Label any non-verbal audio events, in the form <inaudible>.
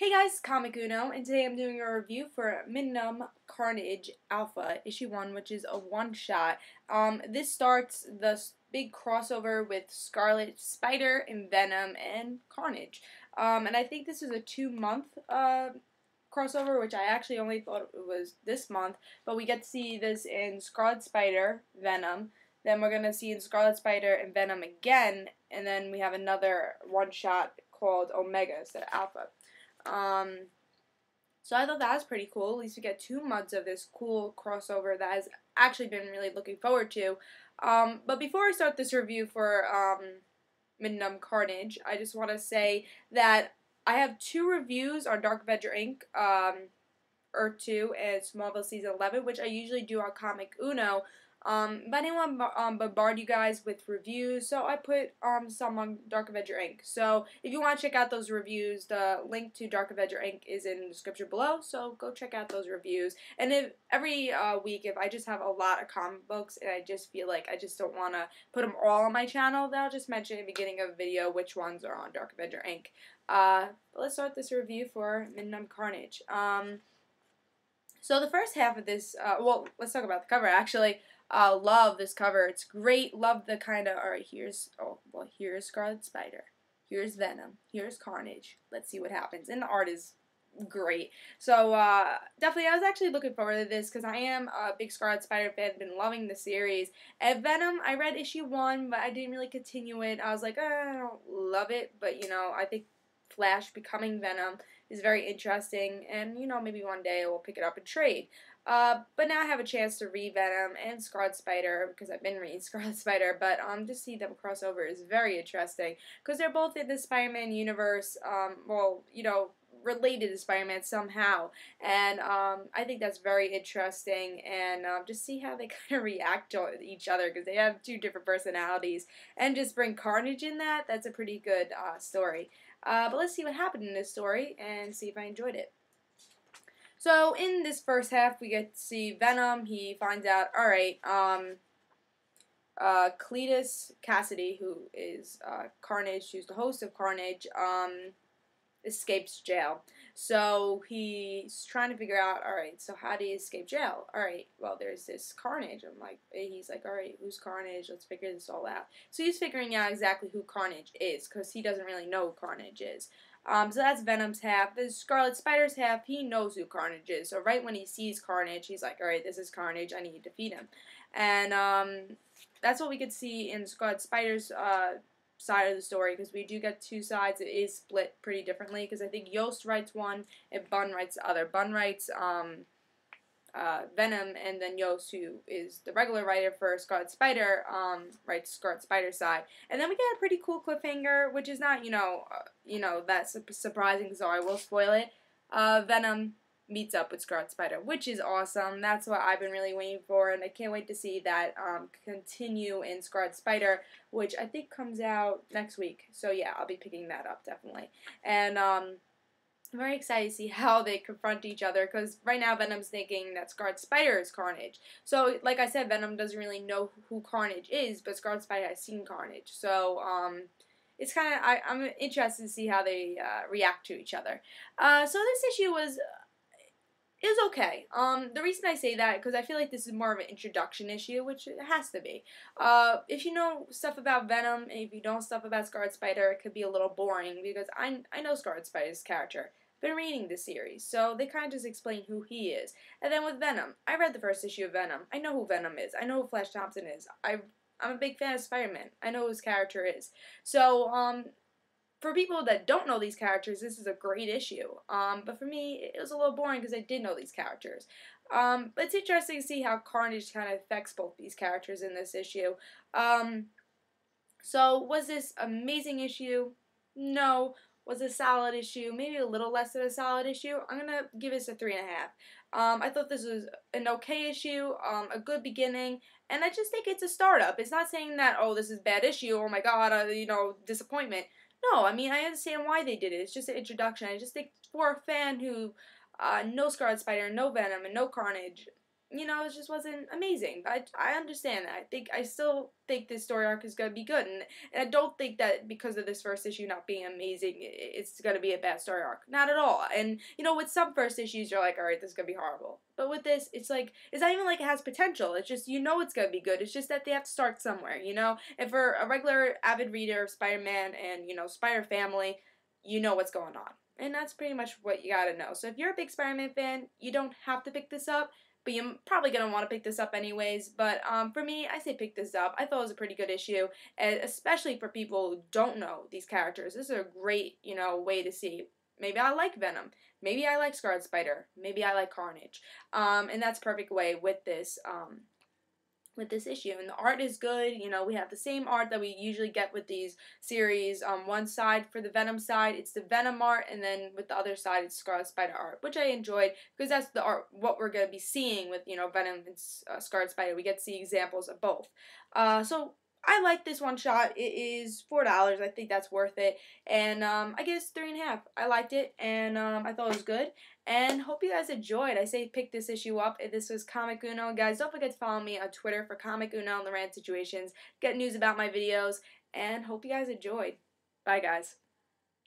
Hey guys, Comic Uno, and today I'm doing a review for Minimum Carnage Alpha, issue 1, which is a one-shot. Um, this starts the big crossover with Scarlet Spider and Venom and Carnage. Um, and I think this is a two-month uh, crossover, which I actually only thought it was this month, but we get to see this in Scarlet Spider, Venom, then we're going to see in Scarlet Spider and Venom again, and then we have another one-shot called Omega instead of Alpha. Um, so I thought that was pretty cool. At least we get two months of this cool crossover that has actually been really looking forward to. Um, but before I start this review for um, Minimum Carnage, I just want to say that I have two reviews on Dark Avenger Inc. Um, Earth 2 and Smallville Season 11, which I usually do on Comic Uno. Um, but I didn't want to um, bombard you guys with reviews, so I put um, some on Dark Avenger Inc. So if you want to check out those reviews, the link to Dark Avenger Inc. is in the description below, so go check out those reviews. And if every uh, week, if I just have a lot of comic books and I just feel like I just don't want to put them all on my channel, then I'll just mention in the beginning of the video which ones are on Dark Avenger Inc. Uh, let's start this review for Minimum Carnage. Um, so the first half of this, uh, well, let's talk about the cover actually. Uh, love this cover. It's great. Love the kind of, alright, here's, oh, well, here's Scarlet Spider. Here's Venom. Here's Carnage. Let's see what happens. And the art is great. So, uh, definitely, I was actually looking forward to this because I am a big Scarlet Spider fan. Been loving the series. And Venom, I read issue one, but I didn't really continue it. I was like, oh, I don't love it, but, you know, I think Flash becoming Venom is very interesting, and you know maybe one day we'll pick it up and trade. Uh, but now I have a chance to read Venom and Scarlet Spider because I've been reading <laughs> Scarlet Spider. But um, to see them crossover is very interesting because they're both in the Spider-Man universe. Um, well, you know, related to Spider-Man somehow, and um, I think that's very interesting. And um, just see how they <laughs> kind of react to each other because they have two different personalities, and just bring Carnage in that. That's a pretty good uh, story. Uh, but let's see what happened in this story and see if I enjoyed it. So in this first half, we get to see Venom. He finds out, all right, um, uh, Cletus Kasady, who is uh, Carnage, who's the host of Carnage, um, escapes jail. So he's trying to figure out, all right, so how do you escape jail? All right, well, there's this Carnage. I'm like, he's like, all right, who's Carnage? Let's figure this all out. So he's figuring out exactly who Carnage is because he doesn't really know who Carnage is. Um, so that's Venom's half. The Scarlet Spider's half, he knows who Carnage is. So right when he sees Carnage, he's like, all right, this is Carnage. I need to defeat him. And um, that's what we could see in Scarlet Spider's uh, side of the story because we do get two sides. It is split pretty differently because I think Yost writes one and Bunn writes the other. Bunn writes um, uh, Venom, and then Yost, who is the regular writer for Scarlet Spider, um, writes Scarlet Spider side. And then we get a pretty cool cliffhanger, which is not, you know, uh, you know, that's surprising, so I will spoil it. Uh, Venom meets up with Scarlet Spider, which is awesome. That's what I've been really waiting for, and I can't wait to see that um, continue in Scarlet Spider, which I think comes out next week. So yeah, I'll be picking that up definitely. And um, I'm very excited to see how they confront each other because right now Venom's thinking that Scarlet Spider is Carnage. So, like I said, Venom doesn't really know who Carnage is, but Scarlet Spider has seen Carnage. So, um, it's kind of I'm interested to see how they uh, react to each other. Uh, so this issue was was okay. Um, the reason I say that because I feel like this is more of an introduction issue, which it has to be. Uh, if you know stuff about Venom and if you don't stuff about Scarlet Spider, it could be a little boring because I I know Scarlet Spider's character. Been reading the series, so they kind of just explain who he is. And then with Venom, I read the first issue of Venom. I know who Venom is. I know who Flash Thompson is. I I'm a big fan of Spider-Man. I know who his character is. So um, for people that don't know these characters, this is a great issue. Um, but for me, it was a little boring because I did know these characters. Um, but it's interesting to see how Carnage kind of affects both these characters in this issue. Um, so, was this amazing issue? No. Was a solid issue? Maybe a little less than a solid issue. I'm gonna give this a three and a half. Um, I thought this was an okay issue, um, a good beginning, and I just think it's a startup. It's not saying that oh this is bad issue, oh my god, uh, you know disappointment. No, I mean I understand why they did it. It's just an introduction. I just think for a fan who uh, no Scarlet Spider, no Venom, and no Carnage, you know, it just wasn't amazing. But I, I understand that. I think I still think this story arc is going to be good, and, and I don't think that because of this first issue not being amazing, it's going to be a bad story arc. Not at all. And you know, with some first issues, you're like, all right, this is going to be horrible. But with this, it's like it's not even like it has potential. It's just you know it's going to be good. It's just that they have to start somewhere, you know. And for a regular avid reader of Spider-Man and you know Spider Family, you know what's going on. And that's pretty much what you gotta know. So if you're a big Spider-Man fan, you don't have to pick this up but you're probably going to want to pick this up anyways. But um, for me, I say pick this up. I thought it was a pretty good issue, especially for people who don't know these characters. This is a great, you know, way to see. Maybe I like Venom. Maybe I like Scarlet Spider. Maybe I like Carnage. Um, and that's perfect way with this um, with this issue. And the art is good. You know, we have the same art that we usually get with these series. On um, one side, for the Venom side, it's the Venom art, and then with the other side, it's Scarlet Spider art, which I enjoyed because that's the art what we're gonna be seeing with you know Venom and uh, Scarlet Spider. We get to see examples of both. Uh, so I like this one shot. It is four dollars. I think that's worth it. And um, I guess three and a half. I liked it, and um, I thought it was good. And hope you guys enjoyed. I say pick this issue up. If this was Comic Uno, guys. Don't forget to follow me on Twitter for Comic Uno and the Random Situations. Get news about my videos, and hope you guys enjoyed. Bye, guys.